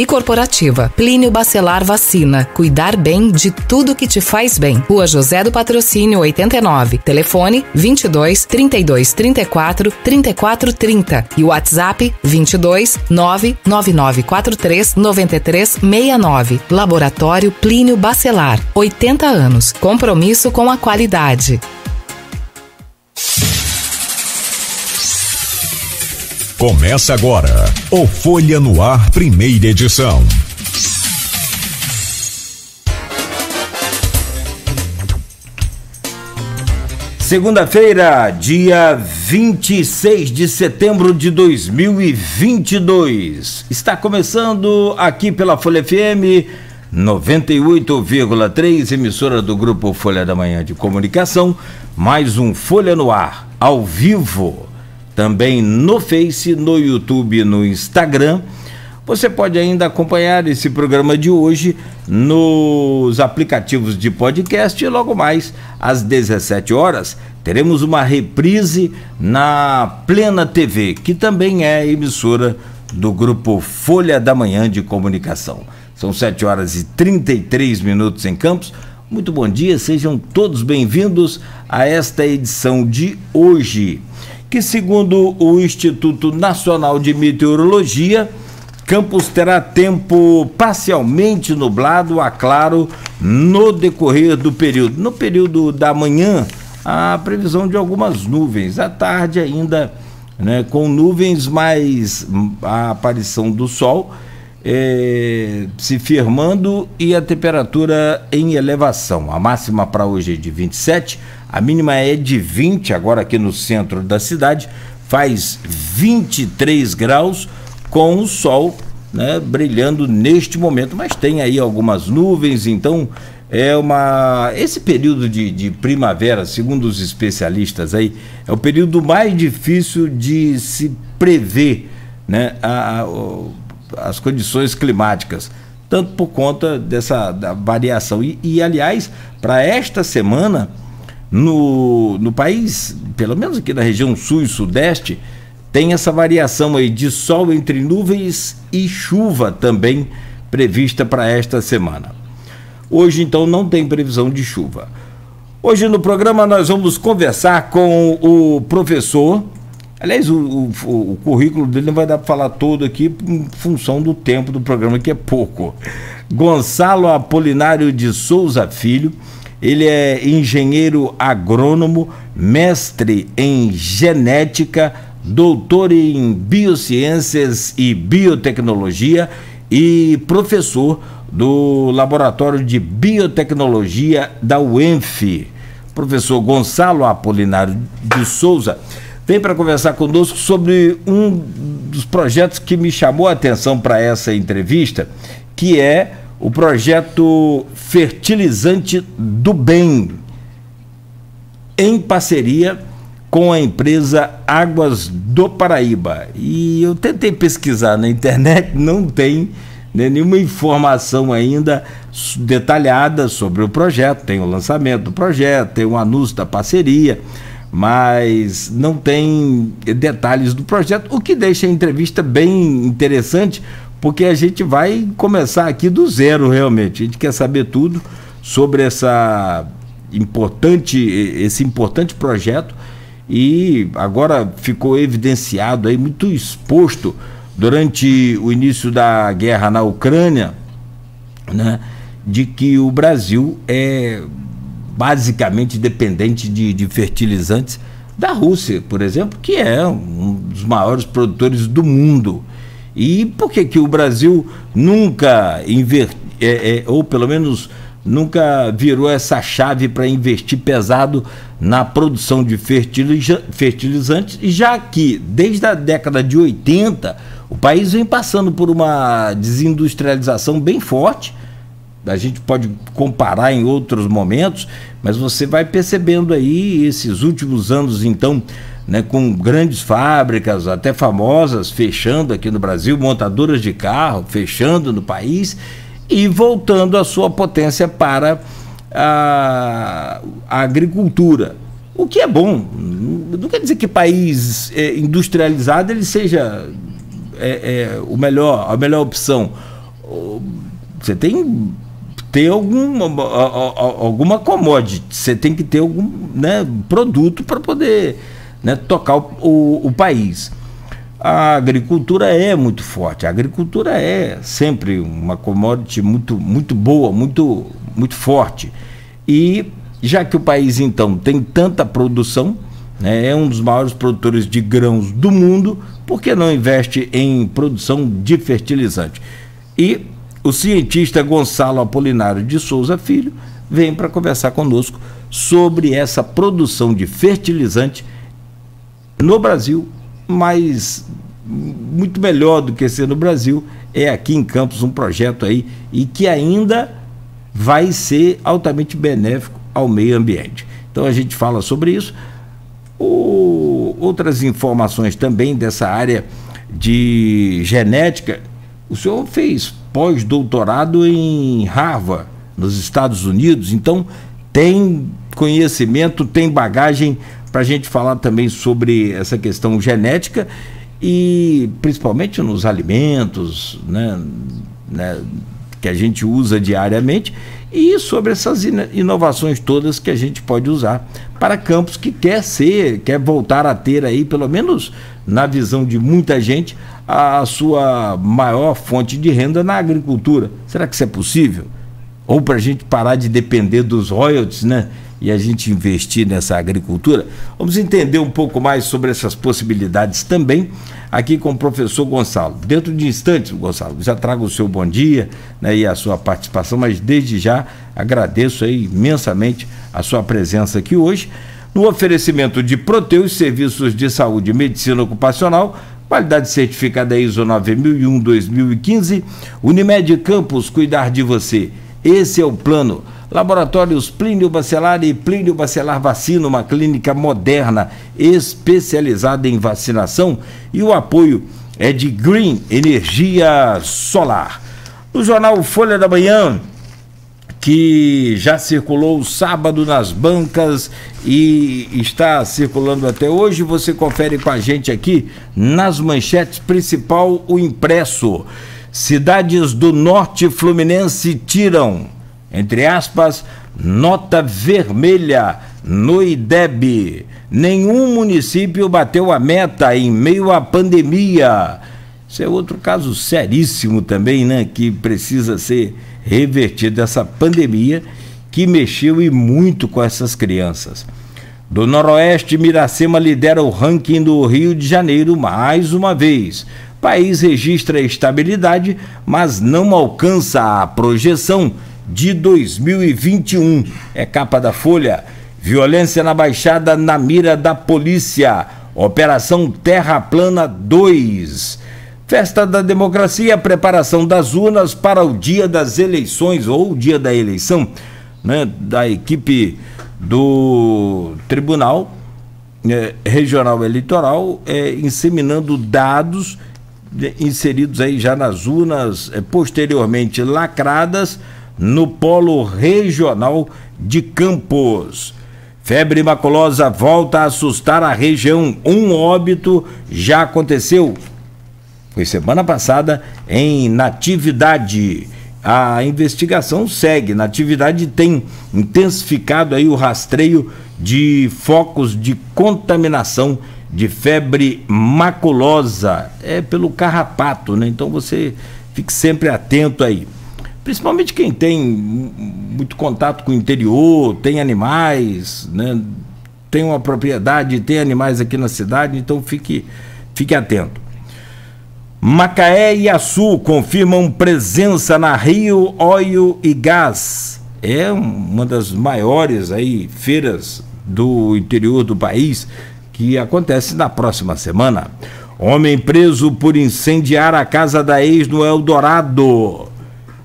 e corporativa. Plínio Bacelar Vacina. Cuidar bem de tudo que te faz bem. Rua José do Patrocínio 89. Telefone 22 32 34 34 30 e WhatsApp 22 99943 93 69. Laboratório Plínio Bacelar. 80 anos. Compromisso com a qualidade. Começa agora o Folha no Ar, primeira edição. Segunda-feira, dia 26 de setembro de 2022. Está começando aqui pela Folha FM 98,3, emissora do grupo Folha da Manhã de Comunicação, mais um Folha no Ar, ao vivo também no Face, no YouTube, no Instagram. Você pode ainda acompanhar esse programa de hoje nos aplicativos de podcast e logo mais às 17 horas teremos uma reprise na Plena TV, que também é emissora do grupo Folha da Manhã de Comunicação. São 7 horas e 33 minutos em Campos. Muito bom dia, sejam todos bem-vindos a esta edição de hoje que, segundo o Instituto Nacional de Meteorologia, Campos terá tempo parcialmente nublado a claro no decorrer do período. No período da manhã, a previsão de algumas nuvens. À tarde, ainda né, com nuvens, mas a aparição do sol é, se firmando e a temperatura em elevação. A máxima para hoje é de 27 a mínima é de 20, agora aqui no centro da cidade, faz 23 graus com o sol né, brilhando neste momento, mas tem aí algumas nuvens, então é uma. Esse período de, de primavera, segundo os especialistas aí, é o período mais difícil de se prever né, a, a, as condições climáticas tanto por conta dessa variação. E, e aliás, para esta semana, no, no país, pelo menos aqui na região sul e sudeste, tem essa variação aí de sol entre nuvens e chuva também prevista para esta semana. Hoje, então, não tem previsão de chuva. Hoje no programa nós vamos conversar com o professor. Aliás, o, o, o currículo dele não vai dar para falar todo aqui em função do tempo do programa, que é pouco. Gonçalo Apolinário de Souza Filho ele é engenheiro agrônomo, mestre em genética, doutor em biociências e biotecnologia e professor do Laboratório de Biotecnologia da UENF. Professor Gonçalo Apolinário de Souza vem para conversar conosco sobre um dos projetos que me chamou a atenção para essa entrevista, que é o projeto Fertilizante do Bem, em parceria com a empresa Águas do Paraíba. E eu tentei pesquisar na internet, não tem né, nenhuma informação ainda detalhada sobre o projeto. Tem o lançamento do projeto, tem o anúncio da parceria, mas não tem detalhes do projeto, o que deixa a entrevista bem interessante, porque a gente vai começar aqui do zero realmente. A gente quer saber tudo sobre essa importante, esse importante projeto e agora ficou evidenciado aí muito exposto durante o início da guerra na Ucrânia, né, de que o Brasil é basicamente dependente de, de fertilizantes da Rússia, por exemplo, que é um dos maiores produtores do mundo. E por que, que o Brasil nunca invertiu, é, é, ou pelo menos nunca virou essa chave para investir pesado na produção de fertilizantes, já que desde a década de 80 o país vem passando por uma desindustrialização bem forte. A gente pode comparar em outros momentos, mas você vai percebendo aí esses últimos anos, então, né, com grandes fábricas, até famosas, fechando aqui no Brasil, montadoras de carro fechando no país e voltando a sua potência para a, a agricultura. O que é bom. Não quer dizer que país é, industrializado ele seja é, é, o melhor, a melhor opção. você tem ter alguma, alguma commodity, você tem que ter algum né, produto para poder né, tocar o, o, o, país. A agricultura é muito forte, a agricultura é sempre uma commodity muito, muito boa, muito, muito forte. E já que o país então tem tanta produção, né, é um dos maiores produtores de grãos do mundo, por que não investe em produção de fertilizante? E o cientista Gonçalo Apolinário de Souza Filho vem para conversar conosco sobre essa produção de fertilizante no Brasil, mas muito melhor do que ser no Brasil é aqui em Campos um projeto aí e que ainda vai ser altamente benéfico ao meio ambiente. Então a gente fala sobre isso. O, outras informações também dessa área de genética. O senhor fez pós-doutorado em Harvard, nos Estados Unidos, então tem conhecimento, tem bagagem para a gente falar também sobre essa questão genética e principalmente nos alimentos, né, né, que a gente usa diariamente e sobre essas inovações todas que a gente pode usar para campos que quer ser, quer voltar a ter aí, pelo menos na visão de muita gente, a sua maior fonte de renda na agricultura. Será que isso é possível? Ou para a gente parar de depender dos royalties, né? E a gente investir nessa agricultura? Vamos entender um pouco mais sobre essas possibilidades também aqui com o professor Gonçalo. Dentro de instantes, Gonçalo, já trago o seu bom dia né, e a sua participação, mas desde já agradeço aí imensamente a sua presença aqui hoje. No oferecimento de Proteus Serviços de Saúde e Medicina Ocupacional, qualidade certificada ISO 9001-2015, Unimed Campus, cuidar de você. Esse é o plano. Laboratórios Plínio Bacelar e Plínio Bacelar Vacina, uma clínica moderna especializada em vacinação e o apoio é de Green Energia Solar. No jornal Folha da Manhã, que já circulou sábado nas bancas e está circulando até hoje. Você confere com a gente aqui nas manchetes principal o impresso. Cidades do norte fluminense tiram, entre aspas, nota vermelha no IDEB. Nenhum município bateu a meta em meio à pandemia. Isso é outro caso seríssimo também, né? Que precisa ser revertido essa pandemia que mexeu e muito com essas crianças. Do Noroeste, Miracema lidera o ranking do Rio de Janeiro mais uma vez. País registra estabilidade, mas não alcança a projeção de 2021. É capa da Folha. Violência na Baixada na mira da polícia. Operação Terra Plana 2. Festa da Democracia, preparação das urnas para o dia das eleições ou o dia da eleição, né, da equipe do Tribunal é, Regional Eleitoral, é, inseminando dados é, inseridos aí já nas urnas, é, posteriormente lacradas no polo regional de Campos. Febre maculosa volta a assustar a região. Um óbito já aconteceu foi semana passada em Natividade. A investigação segue. Natividade tem intensificado aí o rastreio de focos de contaminação de febre maculosa. É pelo carrapato, né? Então você fique sempre atento aí. Principalmente quem tem muito contato com o interior, tem animais, né? Tem uma propriedade, tem animais aqui na cidade, então fique, fique atento. Macaé e Açu confirmam presença na Rio Oil e Gás. É uma das maiores aí feiras do interior do país que acontece na próxima semana. Homem preso por incendiar a casa da ex no Eldorado.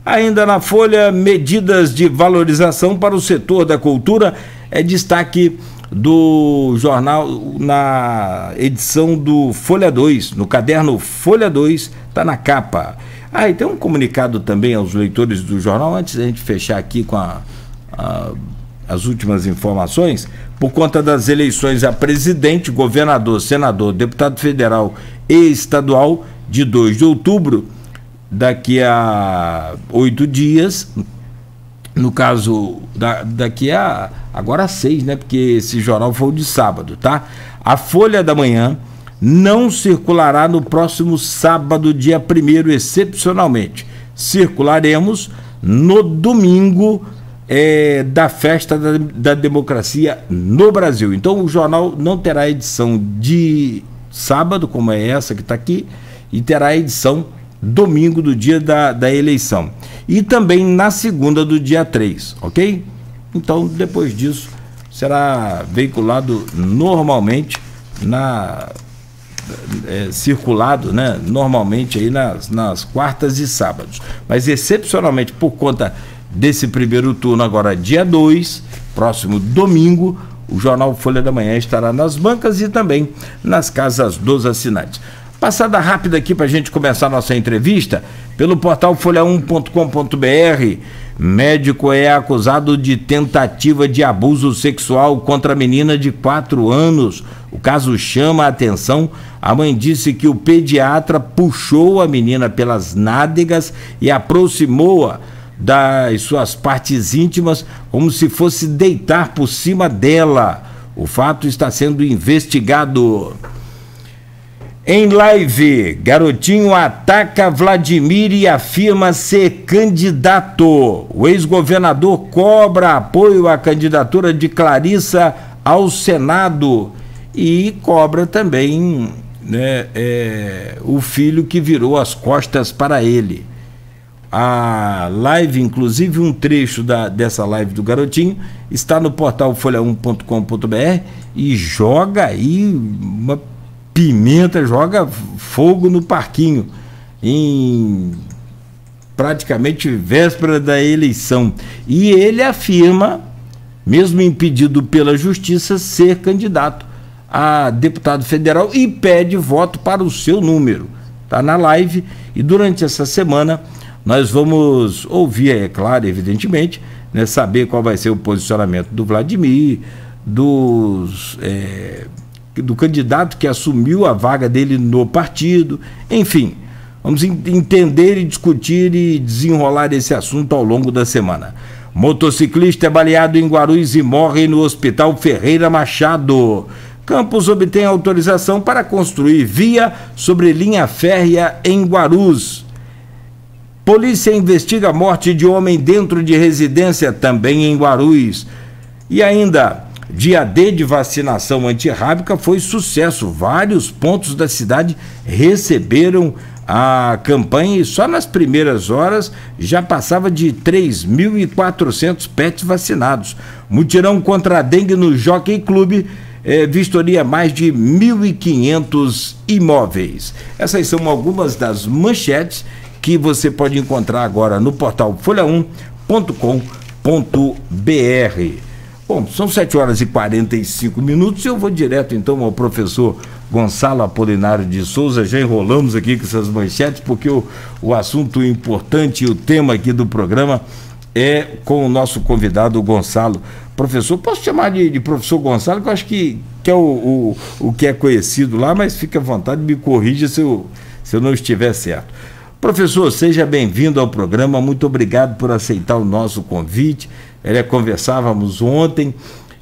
Ainda na Folha, medidas de valorização para o setor da cultura é destaque do jornal na edição do Folha 2, no caderno Folha 2, está na capa. Ah, e tem um comunicado também aos leitores do jornal, antes da gente fechar aqui com a, a, as últimas informações, por conta das eleições a presidente, governador, senador, deputado federal e estadual de 2 de outubro, daqui a oito dias, no caso, da, daqui a agora seis, né? Porque esse jornal foi o de sábado, tá? A Folha da Manhã não circulará no próximo sábado, dia 1 excepcionalmente. Circularemos no domingo é, da festa da, da, democracia no Brasil. Então o jornal não terá edição de sábado, como é essa que está aqui, e terá edição domingo do dia da, da eleição. E também na segunda do dia 3, ok? Então, depois disso, será veiculado normalmente na. É, circulado né, normalmente aí nas, nas quartas e sábados. Mas excepcionalmente por conta desse primeiro turno, agora dia 2, próximo domingo, o jornal Folha da Manhã estará nas bancas e também nas casas dos assinantes. Passada rápida aqui para a gente começar a nossa entrevista, pelo portal folha1.com.br, médico é acusado de tentativa de abuso sexual contra menina de 4 anos. O caso chama a atenção. A mãe disse que o pediatra puxou a menina pelas nádegas e aproximou-a das suas partes íntimas como se fosse deitar por cima dela. O fato está sendo investigado. Em live, garotinho ataca Vladimir e afirma ser candidato. O ex-governador cobra apoio à candidatura de Clarissa ao Senado e cobra também né, é, o filho que virou as costas para ele. A live, inclusive um trecho da, dessa live do garotinho, está no portal folha1.com.br e joga aí uma Pimenta joga fogo no parquinho em praticamente véspera da eleição. E ele afirma, mesmo impedido pela justiça, ser candidato a deputado federal e pede voto para o seu número. Está na live e durante essa semana nós vamos ouvir, é claro, evidentemente, né, saber qual vai ser o posicionamento do Vladimir, dos. É, do candidato que assumiu a vaga dele no partido, enfim. Vamos entender e discutir e desenrolar esse assunto ao longo da semana. Motociclista é baleado em Guarulhos e morre no Hospital Ferreira Machado. Campos obtém autorização para construir via sobre linha férrea em Guarulhos. Polícia investiga a morte de homem dentro de residência também em Guarulhos. E ainda, Dia D de vacinação antirrábica foi sucesso. Vários pontos da cidade receberam a campanha e só nas primeiras horas já passava de 3.400 pets vacinados. Mutirão contra a dengue no Jockey Clube eh, vistoria mais de 1.500 imóveis. Essas são algumas das manchetes que você pode encontrar agora no portal folha1.com.br. Bom, são 7 horas e 45 minutos e eu vou direto então ao professor Gonçalo Apolinário de Souza. Já enrolamos aqui com essas manchetes, porque o, o assunto importante e o tema aqui do programa é com o nosso convidado Gonçalo. Professor, posso chamar de, de professor Gonçalo, que eu acho que, que é o, o, o que é conhecido lá, mas fique à vontade, me corrija se eu, se eu não estiver certo. Professor, seja bem-vindo ao programa, muito obrigado por aceitar o nosso convite é, conversávamos ontem,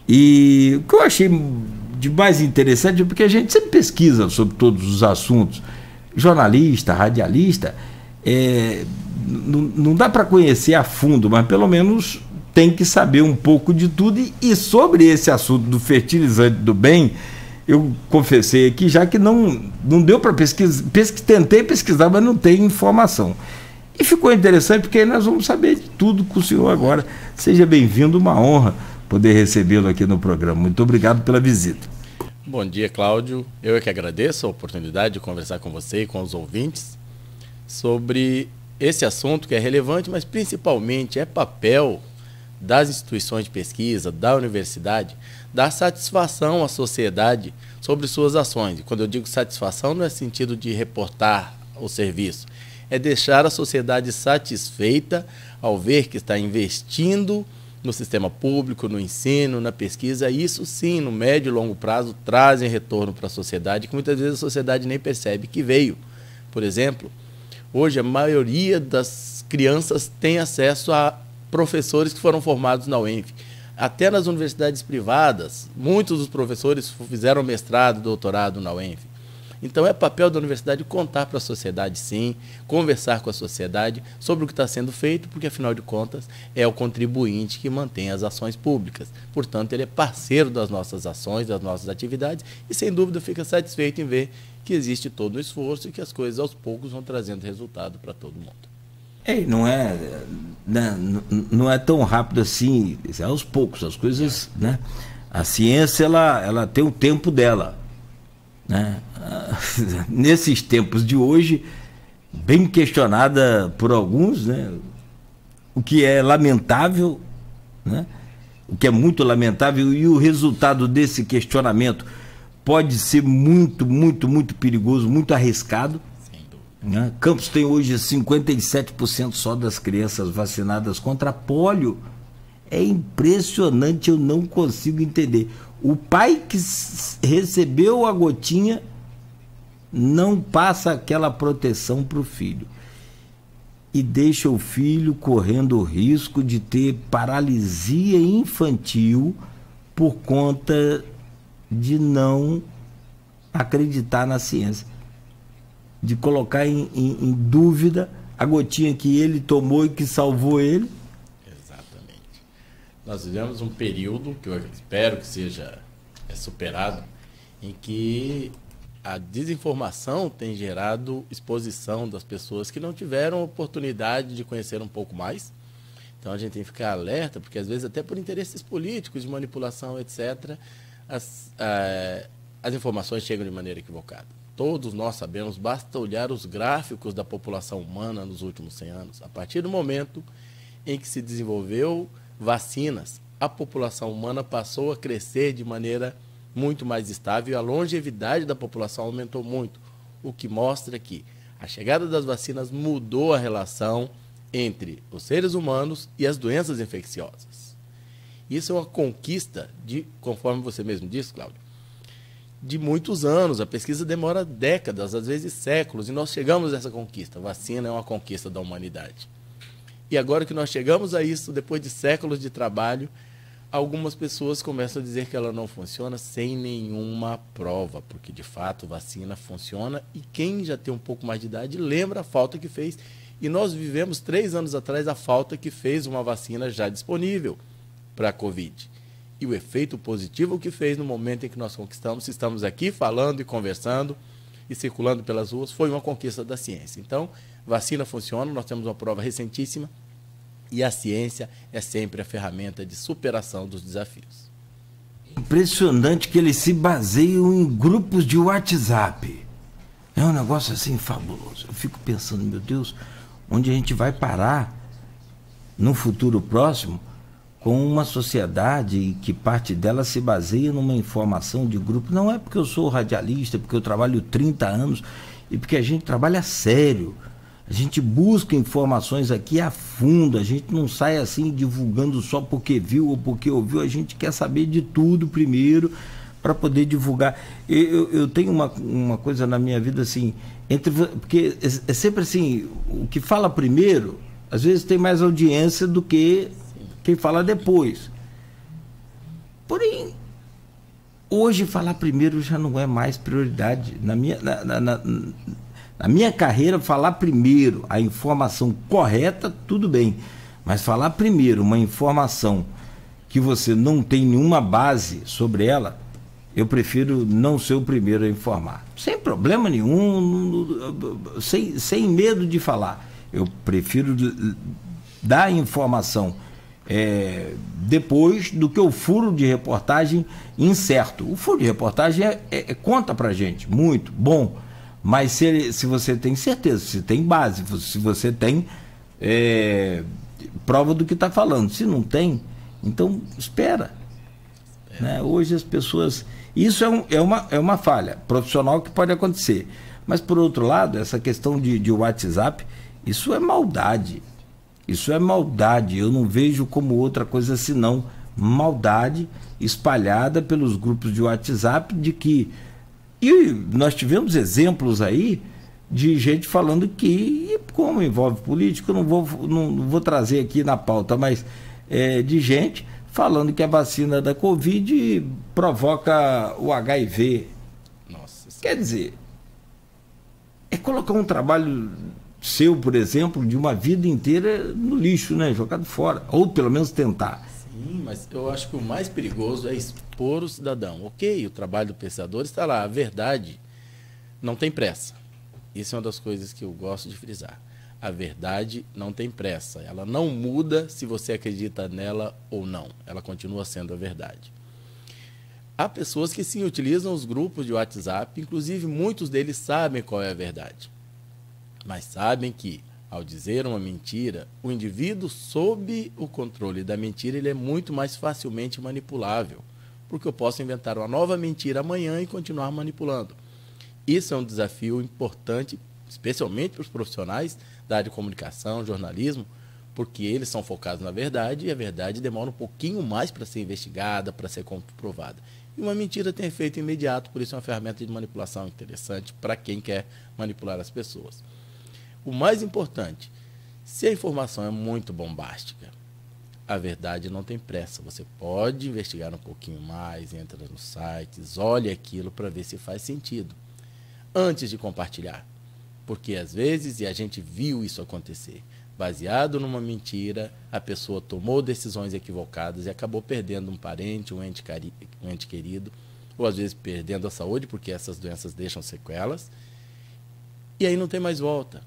e o que eu achei de mais interessante é porque a gente sempre pesquisa sobre todos os assuntos. Jornalista, radialista, é, não, não dá para conhecer a fundo, mas pelo menos tem que saber um pouco de tudo. E, e sobre esse assunto do fertilizante do bem, eu confessei aqui já que não, não deu para pesquisar, pesquis, tentei pesquisar, mas não tem informação. E ficou interessante porque nós vamos saber de tudo com o senhor agora. Seja bem-vindo, uma honra poder recebê-lo aqui no programa. Muito obrigado pela visita. Bom dia, Cláudio. Eu é que agradeço a oportunidade de conversar com você e com os ouvintes sobre esse assunto que é relevante, mas principalmente é papel das instituições de pesquisa, da universidade, dar satisfação à sociedade sobre suas ações. E quando eu digo satisfação, não é sentido de reportar o serviço, é deixar a sociedade satisfeita ao ver que está investindo no sistema público, no ensino, na pesquisa. Isso sim, no médio e longo prazo, trazem retorno para a sociedade, que muitas vezes a sociedade nem percebe que veio. Por exemplo, Hoje, a maioria das crianças tem acesso a professores que foram formados na UENF. Até nas universidades privadas, muitos dos professores fizeram mestrado, doutorado na UENF. Então é papel da universidade contar para a sociedade, sim, conversar com a sociedade sobre o que está sendo feito, porque afinal de contas é o contribuinte que mantém as ações públicas. Portanto, ele é parceiro das nossas ações, das nossas atividades e sem dúvida fica satisfeito em ver que existe todo o esforço e que as coisas aos poucos vão trazendo resultado para todo mundo. É, não é, né, não é tão rápido assim, é aos poucos, as coisas, né? A ciência ela, ela tem o tempo dela. Né? Nesses tempos de hoje, bem questionada por alguns, né? o que é lamentável, né? o que é muito lamentável, e o resultado desse questionamento pode ser muito, muito, muito perigoso, muito arriscado. Né? Campos tem hoje 57% só das crianças vacinadas contra polio. É impressionante, eu não consigo entender. O pai que recebeu a gotinha não passa aquela proteção para o filho. E deixa o filho correndo o risco de ter paralisia infantil por conta de não acreditar na ciência, de colocar em, em, em dúvida a gotinha que ele tomou e que salvou ele nós vivemos um período que eu espero que seja é, superado, em que a desinformação tem gerado exposição das pessoas que não tiveram oportunidade de conhecer um pouco mais. Então a gente tem que ficar alerta, porque às vezes até por interesses políticos, de manipulação, etc., as, as informações chegam de maneira equivocada. Todos nós sabemos, basta olhar os gráficos da população humana nos últimos 100 anos. A partir do momento em que se desenvolveu vacinas, a população humana passou a crescer de maneira muito mais estável e a longevidade da população aumentou muito, o que mostra que a chegada das vacinas mudou a relação entre os seres humanos e as doenças infecciosas. Isso é uma conquista de, conforme você mesmo disse, Cláudio, de muitos anos. A pesquisa demora décadas, às vezes séculos, e nós chegamos a essa conquista. A vacina é uma conquista da humanidade. E agora que nós chegamos a isso, depois de séculos de trabalho, algumas pessoas começam a dizer que ela não funciona sem nenhuma prova, porque de fato vacina funciona e quem já tem um pouco mais de idade lembra a falta que fez. E nós vivemos três anos atrás a falta que fez uma vacina já disponível para a Covid. E o efeito positivo que fez no momento em que nós conquistamos, estamos aqui falando e conversando e circulando pelas ruas, foi uma conquista da ciência. Então, vacina funciona, nós temos uma prova recentíssima e a ciência é sempre a ferramenta de superação dos desafios. Impressionante que eles se baseiam em grupos de WhatsApp. É um negócio assim fabuloso. Eu fico pensando, meu Deus, onde a gente vai parar no futuro próximo com uma sociedade que parte dela se baseia numa informação de grupo. Não é porque eu sou radialista, porque eu trabalho 30 anos e porque a gente trabalha sério. A gente busca informações aqui a fundo, a gente não sai assim divulgando só porque viu ou porque ouviu, a gente quer saber de tudo primeiro para poder divulgar. Eu, eu, tenho uma, uma coisa na minha vida assim, entre porque é, é, sempre assim, o que fala primeiro, às vezes tem mais audiência do que quem fala depois. Porém, hoje falar primeiro já não é mais prioridade. Na minha, na, na, na, na minha carreira, falar primeiro a informação correta, tudo bem. Mas falar primeiro uma informação que você não tem nenhuma base sobre ela, eu prefiro não ser o primeiro a informar. Sem problema nenhum, sem, sem medo de falar. Eu prefiro dar informação é, depois do que o furo de reportagem incerto. O furo de reportagem é, é, é conta pra gente, muito, bom. Mas se, se você tem certeza, se tem base, se você tem é, prova do que está falando. Se não tem, então espera. Né? Hoje as pessoas. Isso é, um, é, uma, é uma falha profissional que pode acontecer. Mas por outro lado, essa questão de, de WhatsApp, isso é maldade. Isso é maldade. Eu não vejo como outra coisa senão maldade espalhada pelos grupos de WhatsApp de que e nós tivemos exemplos aí de gente falando que, como envolve político, não vou, não, vou trazer aqui na pauta, mas é, de gente falando que a vacina da Covid provoca o HIV. Nossa. Quer dizer, é colocar um trabalho seu, por exemplo, de uma vida inteira no lixo, né? Jogado fora. Ou pelo menos tentar. Sim, mas eu acho que o mais perigoso é expor o cidadão. Ok, o trabalho do pensador está lá. A verdade não tem pressa. Isso é uma das coisas que eu gosto de frisar. A verdade não tem pressa. Ela não muda se você acredita nela ou não. Ela continua sendo a verdade. Há pessoas que sim utilizam os grupos de WhatsApp, inclusive muitos deles sabem qual é a verdade. Mas sabem que, ao dizer uma mentira, o indivíduo, sob o controle da mentira, ele é muito mais facilmente manipulável. Porque eu posso inventar uma nova mentira amanhã e continuar manipulando. Isso é um desafio importante, especialmente para os profissionais da área de comunicação, jornalismo, porque eles são focados na verdade e a verdade demora um pouquinho mais para ser investigada, para ser comprovada. E uma mentira tem efeito imediato, por isso é uma ferramenta de manipulação interessante para quem quer manipular as pessoas. O mais importante, se a informação é muito bombástica, a verdade não tem pressa. Você pode investigar um pouquinho mais, entra nos sites, olhe aquilo para ver se faz sentido antes de compartilhar. Porque às vezes, e a gente viu isso acontecer, baseado numa mentira, a pessoa tomou decisões equivocadas e acabou perdendo um parente, um ente, um ente querido, ou às vezes perdendo a saúde, porque essas doenças deixam sequelas, e aí não tem mais volta.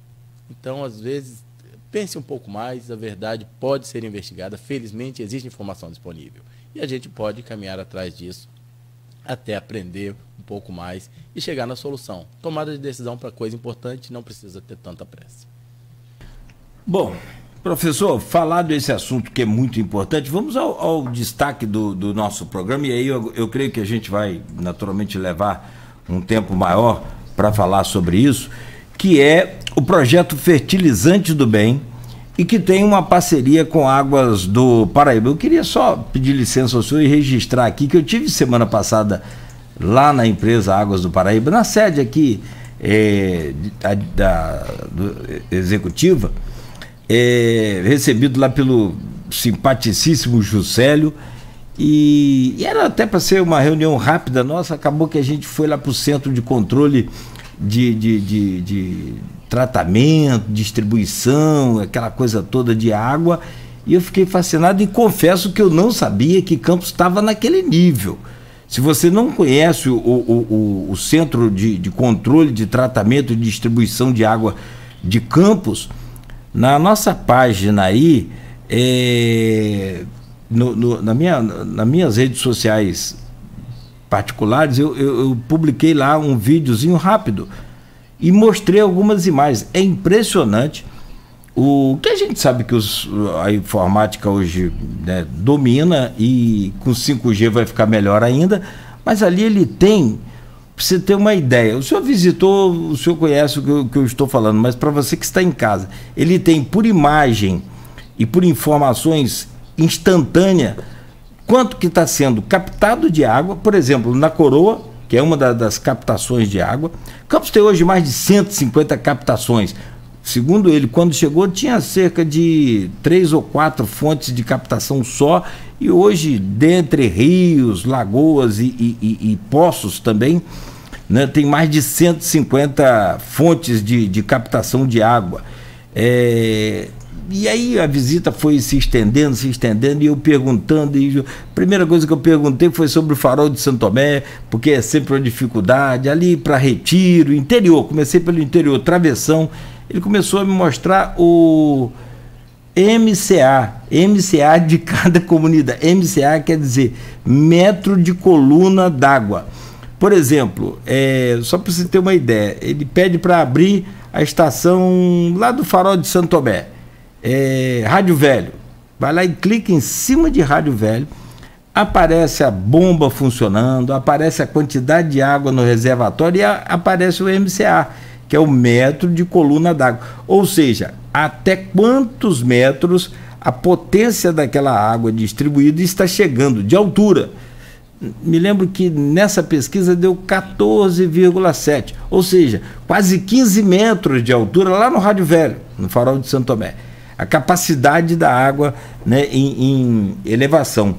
Então, às vezes, pense um pouco mais, a verdade pode ser investigada, felizmente existe informação disponível, e a gente pode caminhar atrás disso até aprender um pouco mais e chegar na solução. Tomada de decisão para coisa importante não precisa ter tanta pressa. Bom, professor, falar desse assunto que é muito importante, vamos ao, ao destaque do, do, nosso programa e aí eu, eu creio que a gente vai naturalmente levar um tempo maior para falar sobre isso, que é o projeto Fertilizante do Bem e que tem uma parceria com Águas do Paraíba. Eu queria só pedir licença ao senhor e registrar aqui que eu tive semana passada lá na empresa Águas do Paraíba, na sede aqui é, da, da do, executiva, é, recebido lá pelo simpaticíssimo Juscelio. E, e era até para ser uma reunião rápida nossa, acabou que a gente foi lá para o centro de controle de, de, de, de tratamento, distribuição, aquela coisa toda de água. E eu fiquei fascinado e confesso que eu não sabia que Campos estava naquele nível. Se você não conhece o, o, o, o Centro de, de, Controle de Tratamento e Distribuição de Água de Campos, na nossa página aí, é, no, no, na minha, nas minhas redes sociais particulares, eu, eu, eu publiquei lá um videozinho rápido e mostrei algumas imagens. É impressionante o que a gente sabe que os, a informática hoje né, domina e com 5G vai ficar melhor ainda, mas ali ele tem, para você ter uma ideia, o senhor visitou, o senhor conhece o que eu, que eu estou falando, mas para você que está em casa, ele tem por imagem e por informações instantânea quanto que está sendo captado de água, por exemplo, na coroa, que é uma da, das captações de água. Campos tem hoje mais de 150 captações. Segundo ele, quando chegou, tinha cerca de três ou quatro fontes de captação só, e hoje, dentre rios, lagoas e, e, e, e poços também, né, tem mais de 150 fontes de, de captação de água. É, e aí a visita foi se estendendo, se estendendo, e eu perguntando, e a primeira coisa que eu perguntei foi sobre o farol de Santo Tomé, porque é sempre uma dificuldade, ali para retiro, interior, comecei pelo interior, travessão, ele começou a me mostrar o MCA, MCA de cada comunidade. MCA quer dizer metro de coluna d'água. Por exemplo, é, só para você ter uma ideia, ele pede para abrir a estação lá do farol de Santo Tomé é, Rádio Velho. Vai lá e clica em cima de Rádio Velho. Aparece a bomba funcionando, aparece a quantidade de água no reservatório e a, aparece o MCA, que é o metro de coluna d'água. Ou seja, até quantos metros a potência daquela água distribuída está chegando de altura. me lembro que nessa pesquisa deu 14,7, ou seja, quase 15 metros de altura lá no Rádio Velho, no farol de Santo Tomé. A capacidade da água né, em, em elevação.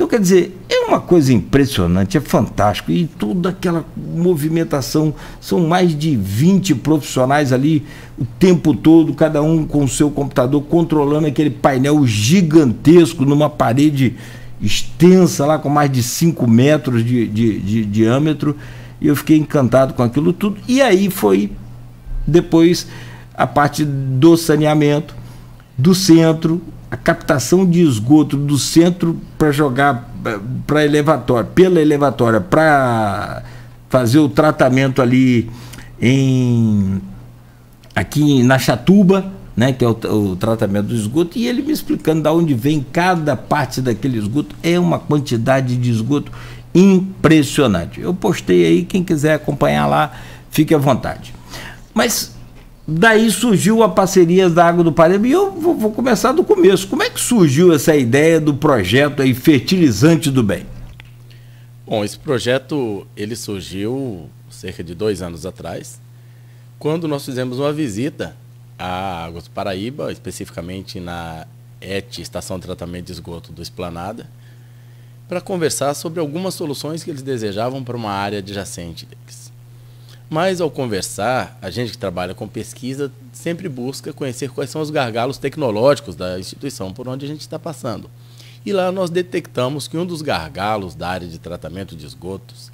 Então, quer dizer, é uma coisa impressionante, é fantástico. E toda aquela movimentação, são mais de 20 profissionais ali o tempo todo, cada um com o seu computador, controlando aquele painel gigantesco numa parede extensa lá, com mais de 5 metros de, de, de, diâmetro. E eu fiquei encantado com aquilo tudo. E aí foi depois a parte do saneamento, do centro, a captação de esgoto do centro para jogar para elevatória, pela elevatória, para fazer o tratamento ali em aqui na Chatuba, né, que é o, o, tratamento do esgoto, e ele me explicando de onde vem cada parte daquele esgoto, é uma quantidade de esgoto impressionante. Eu postei aí, quem quiser acompanhar lá, fique à vontade. Mas Daí surgiu a parceria da Água do Paraíba e eu vou, vou, começar do começo. Como é que surgiu essa ideia do projeto aí Fertilizante do Bem? Bom, esse projeto ele surgiu cerca de dois anos atrás, quando nós fizemos uma visita à Água do Paraíba, especificamente na ET, Estação de Tratamento de Esgoto do Esplanada, para conversar sobre algumas soluções que eles desejavam para uma área adjacente deles. Mas ao conversar, a gente que trabalha com pesquisa sempre busca conhecer quais são os gargalos tecnológicos da instituição por onde a gente está passando. E lá nós detectamos que um dos gargalos da área de tratamento de esgotos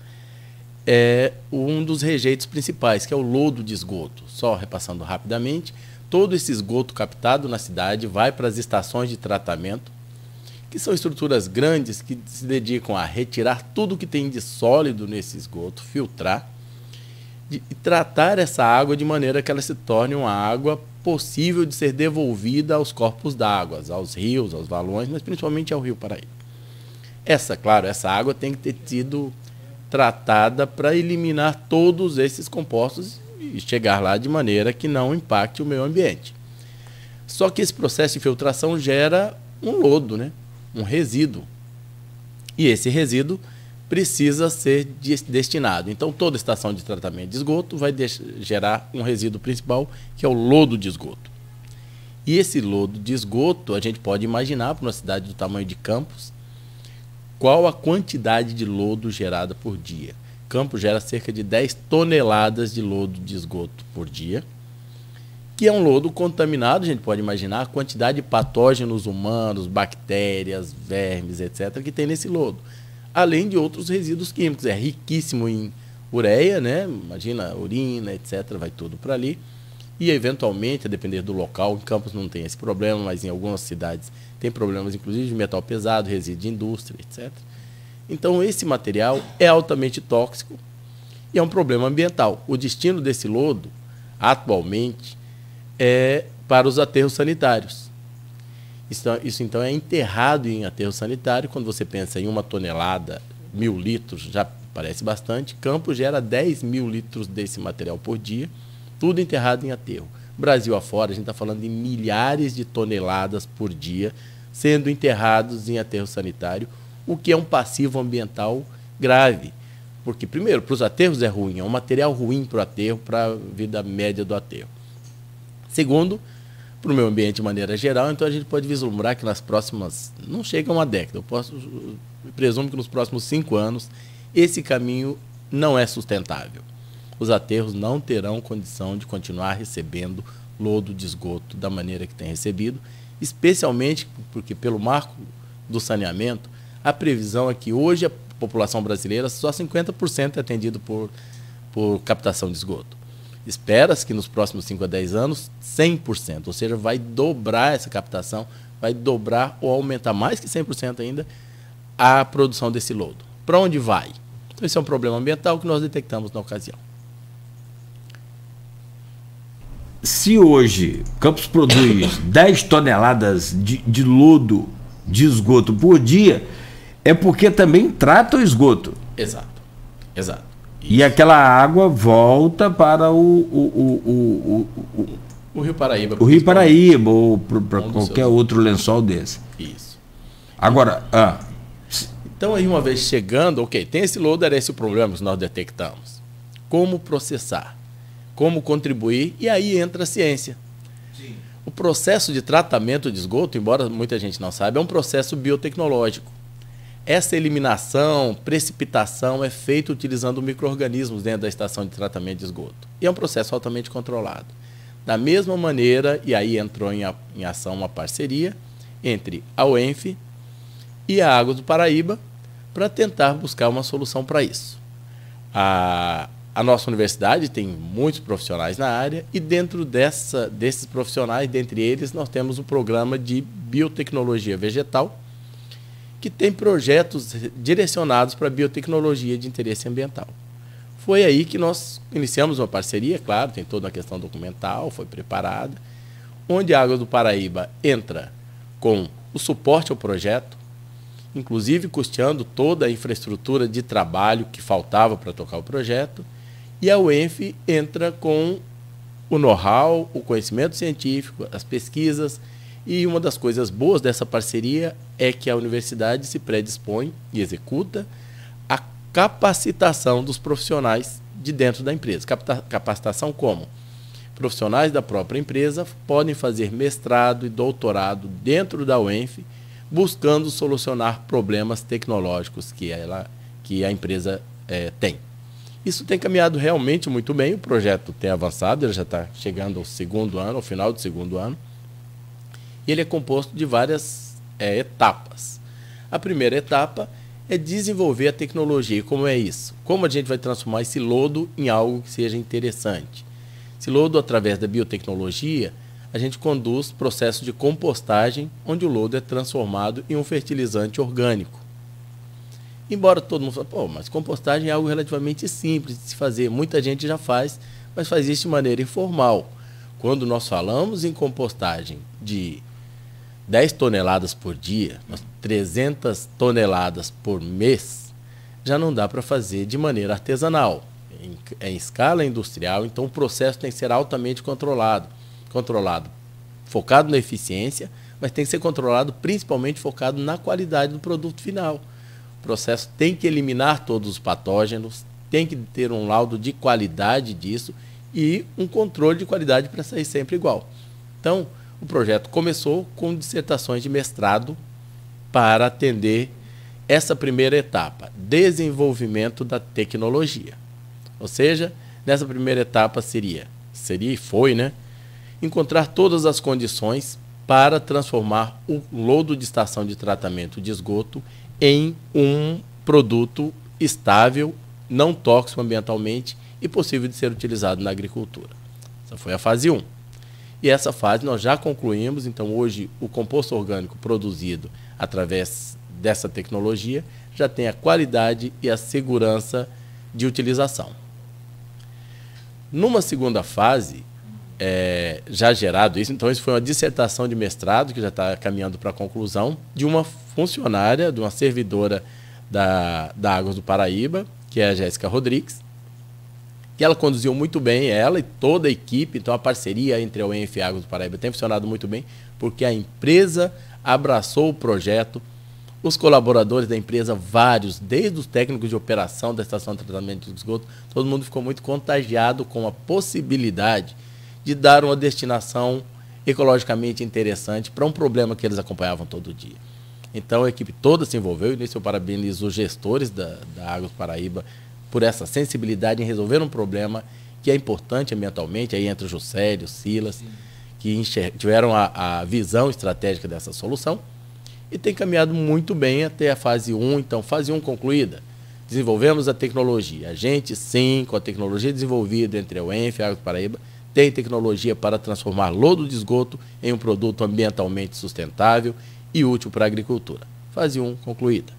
é um dos rejeitos principais, que é o lodo de esgoto. Só repassando rapidamente, todo esse esgoto captado na cidade vai para as estações de tratamento, que são estruturas grandes que se dedicam a retirar tudo que tem de sólido nesse esgoto, filtrar de tratar essa água de maneira que ela se torne uma água possível de ser devolvida aos corpos d'água, aos rios, aos valões, mas principalmente ao Rio Paraíba. Essa, claro, essa água tem que ter sido tratada para eliminar todos esses compostos e chegar lá de maneira que não impacte o meio ambiente. Só que esse processo de filtração gera um lodo, né? um resíduo. E esse resíduo precisa ser destinado. Então, toda estação de tratamento de esgoto vai gerar um resíduo principal, que é o lodo de esgoto. E esse lodo de esgoto, a gente pode imaginar para uma cidade do tamanho de Campos, qual a quantidade de lodo gerada por dia. Campos gera cerca de 10 toneladas de lodo de esgoto por dia, que é um lodo contaminado, a gente pode imaginar a quantidade de patógenos humanos, bactérias, vermes, etc., que tem nesse lodo além de outros resíduos químicos. É riquíssimo em ureia, né? Imagina urina, etc. Vai tudo para ali. E eventualmente, a depender do local, em Campos não tem esse problema, mas em algumas cidades tem problemas, inclusive de metal pesado, resíduo de indústria, etc. Então, esse material é altamente tóxico e é um problema ambiental. O destino desse lodo, atualmente, é para os aterros sanitários. Isso, isso então é enterrado em aterro sanitário. Quando você pensa em uma tonelada, mil litros, já parece bastante. Campo gera 10 mil litros desse material por dia, tudo enterrado em aterro. Brasil afora, a gente está falando de milhares de toneladas por dia sendo enterrados em aterro sanitário, o que é um passivo ambiental grave. Porque, primeiro, para os aterros é ruim, é um material ruim para o aterro, para a vida média do aterro. Segundo, para o meio ambiente de maneira geral, então a gente pode vislumbrar que nas próximas, não chega a uma década, eu posso eu presumo que nos próximos cinco anos esse caminho não é sustentável. Os aterros não terão condição de continuar recebendo lodo de esgoto da maneira que tem recebido, especialmente porque pelo marco do saneamento, a previsão é que hoje a população brasileira só 50% é atendido por, por captação de esgoto. Espera-se que nos próximos 5 a 10 anos, 100%, ou seja, vai dobrar essa captação, vai dobrar ou aumentar mais que 100% ainda a produção desse lodo. Para onde vai? Então, esse é um problema ambiental que nós detectamos na ocasião. Se hoje Campos produz 10 toneladas de, de lodo de esgoto por dia, é porque também trata o esgoto. Exato. Exato. E aquela água volta para o, o, o, o, o Rio Paraíba. O Rio Paraíba ou para qualquer outro lençol desse. Isso. Agora, ah, Então, aí, uma vez chegando, ok, tem esse loader, esse problema que nós detectamos. Como processar? Como contribuir? E aí entra a ciência. Sim. O processo de tratamento de esgoto, embora muita gente não saiba, é um processo biotecnológico. Essa eliminação, precipitação é feita utilizando micro-organismos dentro da estação de tratamento de esgoto. E é um processo altamente controlado. Da mesma maneira, e aí entrou em, a, em ação uma parceria entre a UENF e a Águas do Paraíba para tentar buscar uma solução para isso. A, a nossa universidade tem muitos profissionais na área e dentro dessa, desses profissionais, dentre eles, nós temos o programa de biotecnologia vegetal, que tem projetos direcionados para biotecnologia de interesse ambiental. Foi aí que nós iniciamos uma parceria, claro, tem toda a questão documental, foi preparada, onde a Água do Paraíba entra com o suporte ao projeto, inclusive custeando toda a infraestrutura de trabalho que faltava para tocar o projeto, e a UENF entra com o know-how, o conhecimento científico, as pesquisas, e uma das coisas boas dessa parceria é que a universidade se predispõe e executa capacitação dos profissionais de dentro da empresa. Capacitação como? Profissionais da própria empresa podem fazer mestrado e doutorado dentro da UENF, buscando solucionar problemas tecnológicos que, ela, que a empresa é, tem. Isso tem caminhado realmente muito bem, o projeto tem avançado, ele já está chegando ao segundo ano, ao final do segundo ano, e ele é composto de várias é, etapas. A primeira etapa é desenvolver a tecnologia. E como é isso? Como a gente vai transformar esse lodo em algo que seja interessante? Esse lodo, através da biotecnologia, a gente conduz processo de compostagem, onde o lodo é transformado em um fertilizante orgânico. Embora todo mundo fale, pô, mas compostagem é algo relativamente simples de se fazer. Muita gente já faz, mas faz isso de maneira informal. Quando nós falamos em compostagem de 10 toneladas por dia, 300 toneladas por mês, já não dá para fazer de maneira artesanal. Em, em, escala industrial, então o processo tem que ser altamente controlado. Controlado, focado na eficiência, mas tem que ser controlado principalmente focado na qualidade do produto final. O processo tem que eliminar todos os patógenos, tem que ter um laudo de qualidade disso e um controle de qualidade para sair sempre igual. Então, o projeto começou com dissertações de mestrado para atender essa primeira etapa, desenvolvimento da tecnologia. Ou seja, nessa primeira etapa seria, seria e foi, né, encontrar todas as condições para transformar o lodo de estação de tratamento de esgoto em um produto estável, não tóxico ambientalmente e possível de ser utilizado na agricultura. Essa foi a fase 1. E essa fase nós já concluímos, então hoje o composto orgânico produzido através dessa tecnologia já tem a qualidade e a segurança de utilização. Numa segunda fase, é, já gerado isso, então isso foi uma dissertação de mestrado que já está caminhando para a conclusão, de uma funcionária, de uma servidora da, da Águas do Paraíba, que é a Jéssica Rodrigues, que ela conduziu muito bem, ela e toda a equipe, então a parceria entre a UENF e a Águas do Paraíba tem funcionado muito bem, porque a empresa abraçou o projeto, os colaboradores da empresa, vários, desde os técnicos de operação da estação de tratamento de esgoto, todo mundo ficou muito contagiado com a possibilidade de dar uma destinação ecologicamente interessante para um problema que eles acompanhavam todo dia. Então a equipe toda se envolveu, e nisso eu parabenizo os gestores da, da Águas Paraíba por essa sensibilidade em resolver um problema que é importante ambientalmente, aí entra o Juscelio, o Silas, Sim. que tiveram a, a, visão estratégica dessa solução e tem caminhado muito bem até a fase 1. Então, fase 1 concluída, desenvolvemos a tecnologia. A gente, sim, com a tecnologia desenvolvida entre a UENF e a Água do Paraíba, tem tecnologia para transformar lodo de esgoto em um produto ambientalmente sustentável e útil para a agricultura. Fase 1 concluída.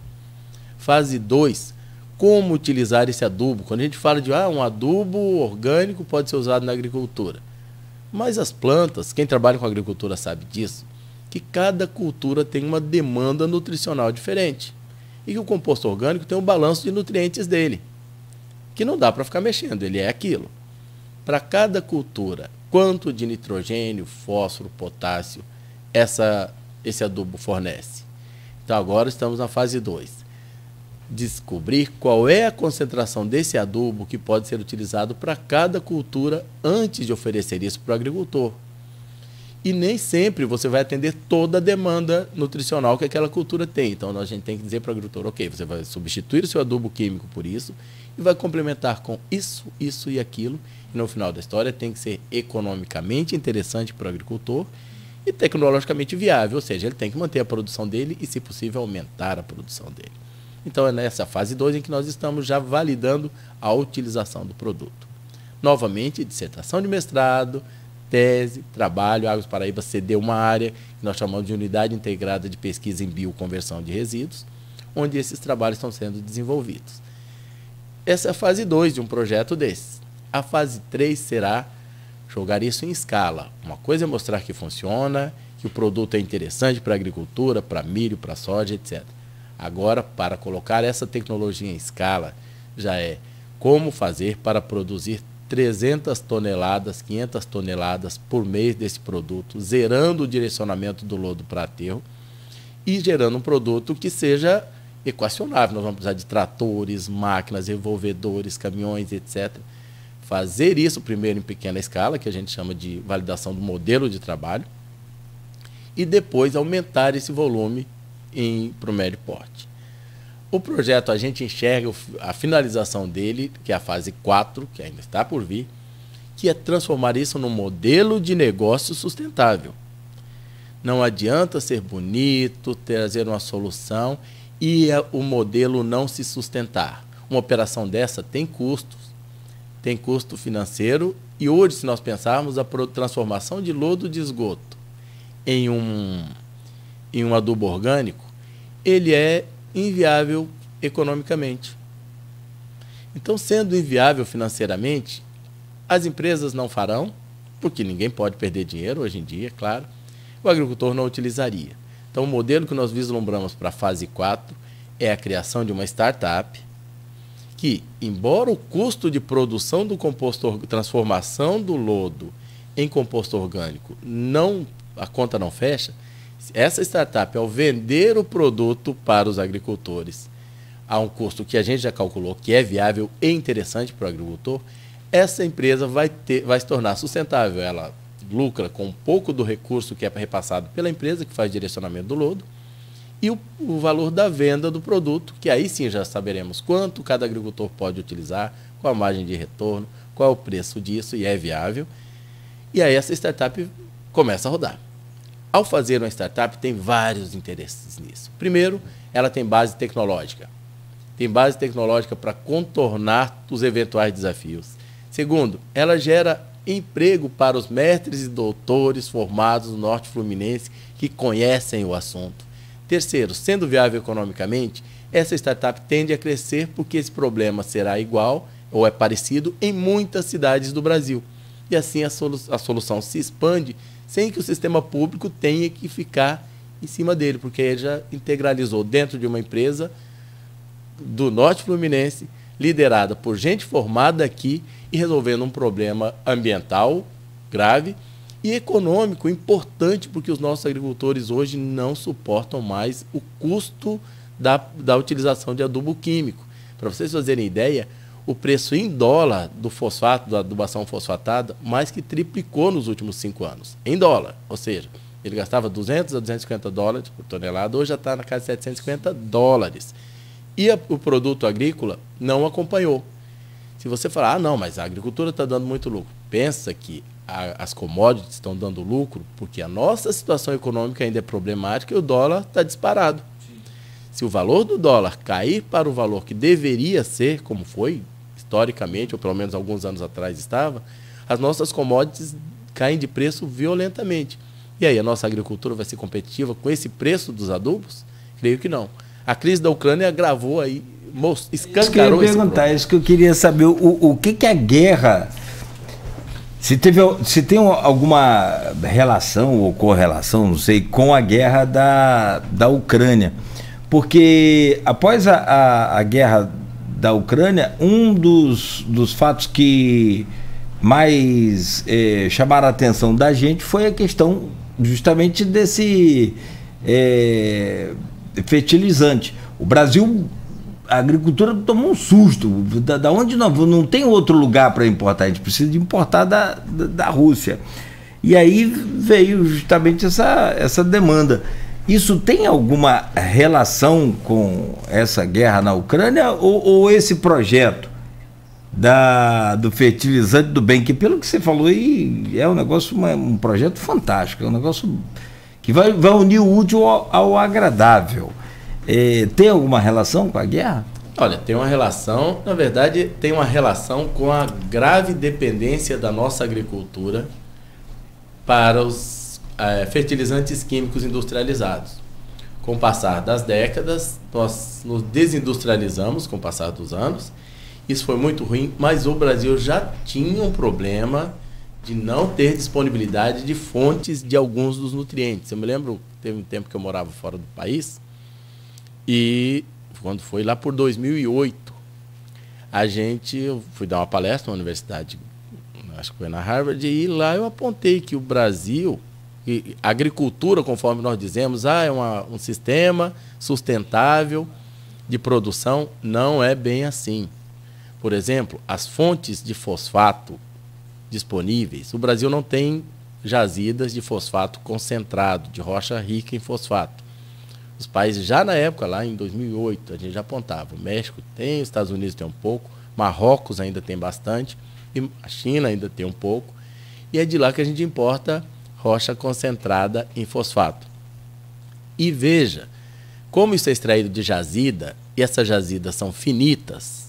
Fase 2, como utilizar esse adubo. Quando a gente fala de ah, um adubo orgânico pode ser usado na agricultura. Mas as plantas, quem trabalha com agricultura sabe disso, que cada cultura tem uma demanda nutricional diferente. E que o composto orgânico tem um balanço de nutrientes dele, que não dá para ficar mexendo, ele é aquilo. Para cada cultura, quanto de nitrogênio, fósforo, potássio essa, esse adubo fornece? Então agora estamos na fase 2 descobrir qual é a concentração desse adubo que pode ser utilizado para cada cultura antes de oferecer isso para o agricultor. E nem sempre você vai atender toda a demanda nutricional que aquela cultura tem. Então a gente tem que dizer para o agricultor, ok, você vai substituir o seu adubo químico por isso e vai complementar com isso, isso e aquilo. E no final da história tem que ser economicamente interessante para o agricultor e tecnologicamente viável, ou seja, ele tem que manter a produção dele e, se possível, aumentar a produção dele. Então é nessa fase 2 em que nós estamos já validando a utilização do produto. Novamente, dissertação de mestrado, tese, trabalho, Águas Paraíba cedeu uma área que nós chamamos de Unidade Integrada de Pesquisa em Bioconversão de Resíduos, onde esses trabalhos estão sendo desenvolvidos. Essa é a fase 2 de um projeto desse. A fase 3 será jogar isso em escala. Uma coisa é mostrar que funciona, que o produto é interessante para a agricultura, para milho, para soja, etc. Agora, para colocar essa tecnologia em escala, já é como fazer para produzir 300 toneladas, 500 toneladas por mês desse produto, zerando o direcionamento do lodo para aterro e gerando um produto que seja equacionável. Nós vamos precisar de tratores, máquinas, revolvedores, caminhões, etc fazer isso primeiro em pequena escala, que a gente chama de validação do modelo de trabalho, e depois aumentar esse volume para o médio porte. O projeto a gente enxerga a finalização dele, que é a fase 4, que ainda está por vir, que é transformar isso num modelo de negócio sustentável. Não adianta ser bonito, trazer uma solução e o modelo não se sustentar. Uma operação dessa tem custos, tem custo financeiro e hoje, se nós pensarmos a transformação de lodo de esgoto em um, em um adubo orgânico, ele é inviável economicamente. Então, sendo inviável financeiramente, as empresas não farão, porque ninguém pode perder dinheiro hoje em dia, claro. O agricultor não utilizaria. Então, o modelo que nós vislumbramos para a fase 4 é a criação de uma startup que, embora o custo de produção do composto, transformação do lodo em composto orgânico, não a conta não fecha, essa startup, ao vender o produto para os agricultores a um custo que a gente já calculou que é viável e interessante para o agricultor, essa empresa vai, ter, vai se tornar sustentável. Ela lucra com um pouco do recurso que é repassado pela empresa que faz direcionamento do lodo e o, o, valor da venda do produto, que aí sim já saberemos quanto cada agricultor pode utilizar, qual a margem de retorno, qual é o preço disso e é viável. E aí essa startup começa a rodar. Ao fazer uma startup, tem vários interesses nisso. Primeiro, ela tem base tecnológica. Tem base tecnológica para contornar os eventuais desafios. Segundo, ela gera emprego para os mestres e doutores formados no Norte Fluminense que conhecem o assunto. Terceiro, sendo viável economicamente, essa startup tende a crescer porque esse problema será igual ou é parecido em muitas cidades do Brasil. E assim a, solu a solução se expande sem que o sistema público tenha que ficar em cima dele, porque ele já integralizou dentro de uma empresa do Norte Fluminense, liderada por gente formada aqui e resolvendo um problema ambiental grave e econômico importante, porque os nossos agricultores hoje não suportam mais o custo da, da utilização de adubo químico. Para vocês fazerem ideia, o preço em dólar do fosfato, da adubação fosfatada, mais que triplicou nos últimos cinco anos. Em dólar. Ou seja, ele gastava 200 a 250 dólares por tonelada, hoje já está na casa de 750 dólares. E a, o produto agrícola não acompanhou. Se você falar, ah, não, mas a agricultura está dando muito lucro. Pensa que a, as commodities estão dando lucro porque a nossa situação econômica ainda é problemática e o dólar está disparado. Sim. Se o valor do dólar cair para o valor que deveria ser, como foi historicamente, ou pelo menos alguns anos atrás estava, as nossas commodities caem de preço violentamente. E aí, a nossa agricultura vai ser competitiva com esse preço dos adubos? Creio que não. A crise da Ucrânia agravou aí, escancarou isso que eu ia perguntar, isso que eu queria saber. O, o que, que a guerra se, teve, se tem alguma relação ou correlação, não sei, com a guerra da, da Ucrânia. Porque após a, a, a guerra da Ucrânia, um dos, dos fatos que mais é, chamaram a atenção da gente foi a questão justamente desse é, fertilizante. O Brasil a agricultura tomou um susto. Da, da onde não, não tem outro lugar para importar, a gente precisa de importar da, da, da, Rússia. E aí veio justamente essa, essa demanda. Isso tem alguma relação com essa guerra na Ucrânia ou, ou esse projeto da, do fertilizante do bem, que pelo que você falou aí, é um negócio, uma, um projeto fantástico, é um negócio que vai, vai unir o útil ao, ao agradável. É, tem alguma relação com a guerra? Olha, tem uma relação, na verdade, tem uma relação com a grave dependência da nossa agricultura para os é, fertilizantes químicos industrializados. Com o passar das décadas, nós nos desindustrializamos com o passar dos anos. Isso foi muito ruim, mas o Brasil já tinha um problema de não ter disponibilidade de fontes de alguns dos nutrientes. Eu me lembro, teve um tempo que eu morava fora do país e quando foi lá por 2008, a gente eu fui dar uma palestra na universidade, acho que foi na Harvard, e lá eu apontei que o Brasil, a agricultura, conforme nós dizemos, ah, é uma, um sistema sustentável de produção, não é bem assim. Por exemplo, as fontes de fosfato disponíveis, o Brasil não tem jazidas de fosfato concentrado, de rocha rica em fosfato. Os países já na época, lá em 2008, a gente já apontava. O México tem, os Estados Unidos tem um pouco, Marrocos ainda tem bastante, e a China ainda tem um pouco. E é de lá que a gente importa rocha concentrada em fosfato. E veja, como isso é extraído de jazida, e essas jazidas são finitas,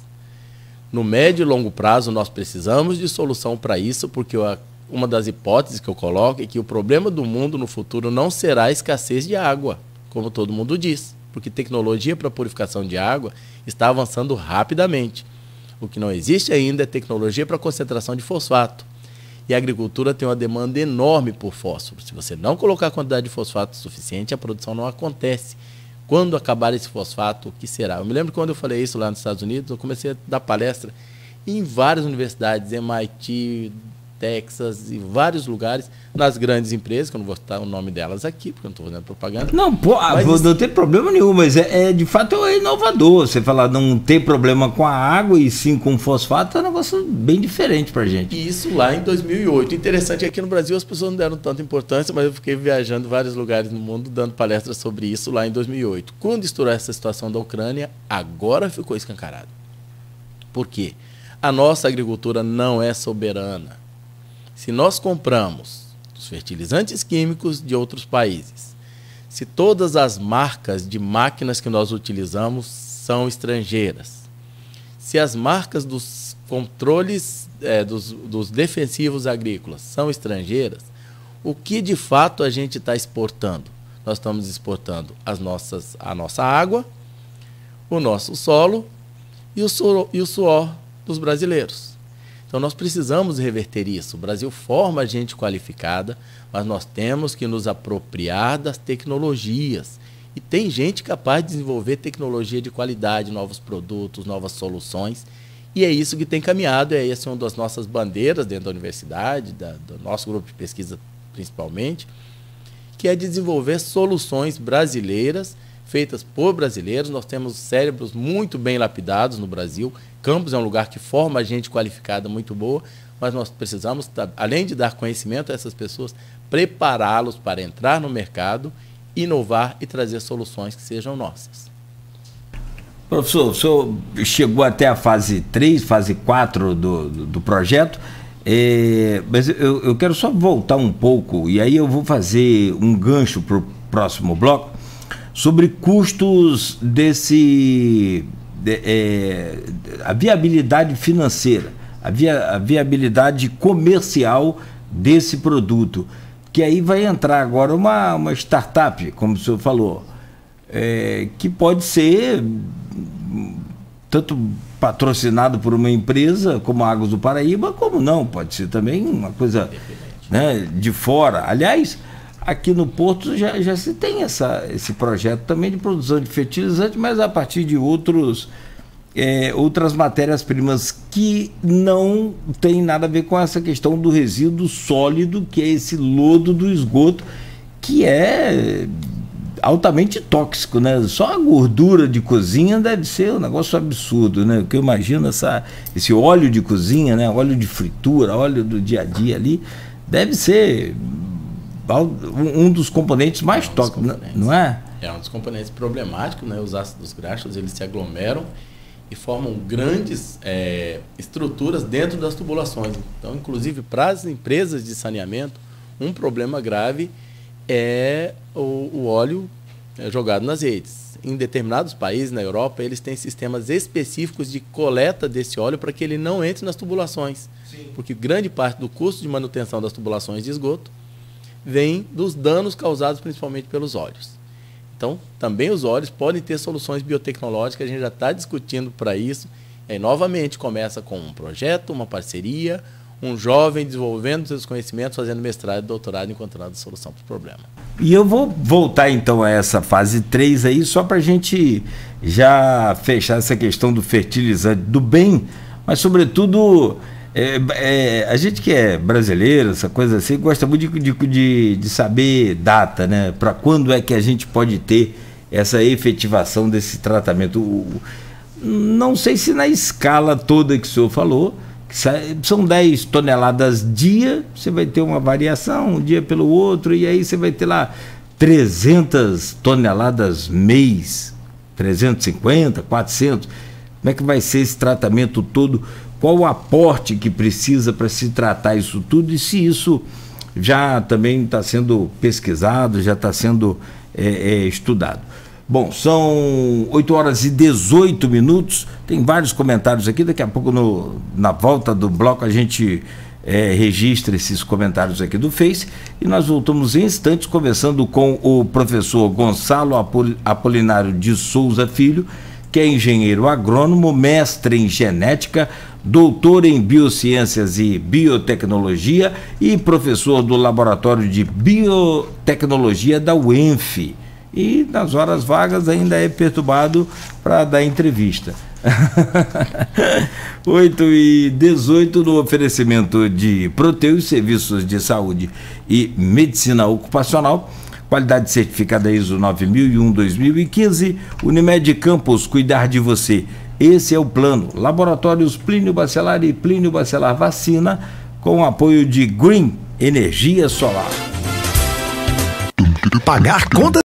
no médio e longo prazo nós precisamos de solução para isso, porque uma das hipóteses que eu coloco é que o problema do mundo no futuro não será a escassez de água como todo mundo diz, porque tecnologia para purificação de água está avançando rapidamente. O que não existe ainda é tecnologia para concentração de fosfato. E a agricultura tem uma demanda enorme por fósforo. Se você não colocar a quantidade de fosfato suficiente, a produção não acontece. Quando acabar esse fosfato, o que será? Eu me lembro quando eu falei isso lá nos Estados Unidos, eu comecei a dar palestra em várias universidades, MIT, Texas e vários lugares, nas grandes empresas, que eu não vou citar o nome delas aqui, porque eu não estou fazendo propaganda. Não, pô, mas não isso... tem problema nenhum, mas é, é, de fato é inovador. Você falar não ter problema com a água e sim com fosfato é um negócio bem diferente pra gente. Isso lá em 2008. Interessante é que no Brasil as pessoas não deram tanta importância, mas eu fiquei viajando em vários lugares no mundo dando palestras sobre isso lá em 2008. Quando estourou essa situação da Ucrânia, agora ficou escancarado. Por quê? A nossa agricultura não é soberana se nós compramos os fertilizantes químicos de outros países, se todas as marcas de máquinas que nós utilizamos são estrangeiras, se as marcas dos controles é, dos, dos defensivos agrícolas são estrangeiras, o que de fato a gente está exportando? Nós estamos exportando as nossas, a nossa água, o nosso solo e o suor, e o suor dos brasileiros. Então nós precisamos reverter isso. O Brasil forma gente qualificada, mas nós temos que nos apropriar das tecnologias. E tem gente capaz de desenvolver tecnologia de qualidade, novos produtos, novas soluções. E é isso que tem caminhado, é essa uma das nossas bandeiras dentro da universidade, da, do nosso grupo de pesquisa principalmente, que é desenvolver soluções brasileiras feitas por brasileiros. Nós temos cérebros muito bem lapidados no Brasil. Campos é um lugar que forma gente qualificada muito boa, mas nós precisamos, além de dar conhecimento a essas pessoas, prepará-los para entrar no mercado, inovar e trazer soluções que sejam nossas. Professor, o senhor chegou até a fase 3, fase 4 do, do, projeto, é, mas eu, eu quero só voltar um pouco, e aí eu vou fazer um gancho para o próximo bloco, sobre custos desse. De, é, a viabilidade financeira, a, via, a viabilidade comercial desse produto. Que aí vai entrar agora uma, uma startup, como o senhor falou, é, que pode ser tanto patrocinado por uma empresa como a Águas do Paraíba, como não, pode ser também uma coisa né, de fora. Aliás, aqui no Porto já, já se tem essa, esse projeto também de produção de fertilizante, mas a partir de outros, é, outras matérias-primas que não tem nada a ver com essa questão do resíduo sólido, que é esse lodo do esgoto, que é altamente tóxico, né? Só a gordura de cozinha deve ser um negócio absurdo, né? Porque eu imagino essa, esse óleo de cozinha, né? Óleo de fritura, óleo do dia a dia ali, deve ser um dos componentes mais é um tóxicos, não é? É um dos componentes problemáticos, né? Os ácidos graxos eles se aglomeram e formam grandes é, estruturas dentro das tubulações. Então, inclusive para as empresas de saneamento, um problema grave é o, o óleo é, jogado nas redes. Em determinados países na Europa, eles têm sistemas específicos de coleta desse óleo para que ele não entre nas tubulações. Sim. Porque grande parte do custo de manutenção das tubulações de esgoto vem dos danos causados principalmente pelos óleos. Então, também os óleos podem ter soluções biotecnológicas, a gente já está discutindo para isso. E aí, novamente, começa com um projeto, uma parceria, um jovem desenvolvendo seus conhecimentos, fazendo mestrado e doutorado, encontrando solução para o problema. E eu vou voltar então a essa fase 3 aí, só para a gente já fechar essa questão do fertilizante do bem, mas sobretudo é, é, a gente que é brasileiro, essa coisa assim, gosta muito de, de, de saber data, né? Para quando é que a gente pode ter essa efetivação desse tratamento. Não sei se na escala toda que o senhor falou, são 10 toneladas dia, você vai ter uma variação um dia pelo outro, e aí você vai ter lá 300 toneladas mês, 350, 400. Como é que vai ser esse tratamento todo? Qual o aporte que precisa para se tratar isso tudo e se isso já também está sendo pesquisado, já está sendo é, é, estudado? Bom, são 8 horas e 18 minutos. Tem vários comentários aqui. Daqui a pouco, no, na volta do bloco, a gente é, registra esses comentários aqui do Face. E nós voltamos em instantes conversando com o professor Gonçalo Apolinário de Souza Filho, que é engenheiro agrônomo, mestre em genética, doutor em biociências e biotecnologia e professor do Laboratório de Biotecnologia da UENF e nas horas vagas ainda é perturbado para dar entrevista. 8 e 18 no oferecimento de Proteus, Serviços de Saúde e Medicina Ocupacional, qualidade certificada ISO 9001-2015, Unimed Campos, cuidar de você. Esse é o plano. Laboratórios Plínio Bacelar e Plínio Bacelar Vacina, com apoio de Green Energia Solar. Pagar conta